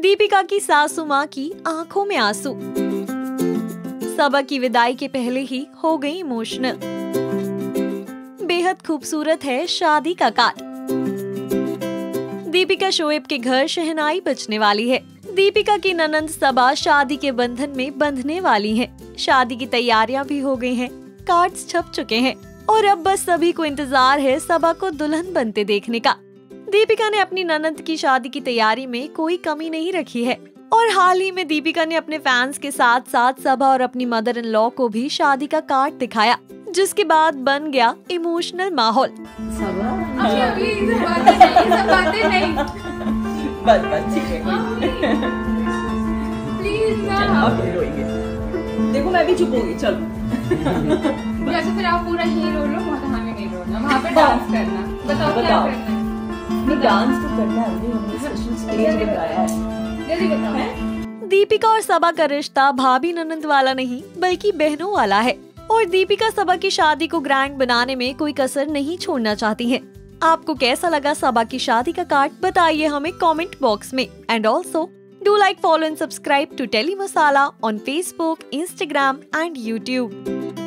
दीपिका की सासू माँ की आँखों में आँसू। सबा की विदाई के पहले ही हो गई इमोशनल। बेहद खूबसूरत है शादी का कार्ड दीपिका शोएब के घर शहनाई बचने वाली है। दीपिका की ननंद सबा शादी के बंधन में बंधने वाली है। शादी की तैयारियाँ भी हो गई हैं, कार्ड्स छप चुके हैं। और अब बस सभी को इंतज़ार है सबा को दुल्हन बनते देखने का। दीपिका ने अपनी ननंद की शादी की तैयारी में कोई कमी नहीं रखी है। और हाल ही में दीपिका ने अपने फैंस के साथ साथ सभा और अपनी मदर इन लॉ को भी शादी का कार्ड दिखाया जिसके बाद बन गया इमोशनल माहौल। अभी अभी ये सब बातें नहीं ये सब बातें नहीं बस बस ठीक है कोई प्लीज़ चल, ना अब नहीं रोएँगे देखो मैं भी चुप हो गई चलो। जैसे फिर आप पूरा हीरो लो वहाँ हमें नहीं रोना वहाँ पे डांस करना। बताओ क्या करना है। नहीं डांस तो करना है हमने स्पेशल स्टेज लगाया है। जल्दी बताओ। दीपिका और सबा का रिश्ता भाभी ननंद वाला नहीं बल्कि बहनों वाला है। और दीपिका सबा की शादी को ग्रैंड बनाने में कोई कसर नहीं छोड़ना चाहती है। आपको कैसा लगा सबा की शादी का कार्ड बताइए हमें कमेंट बॉक्स में। And also do like follow and subscribe to Tele Masala on Facebook Instagram and YouTube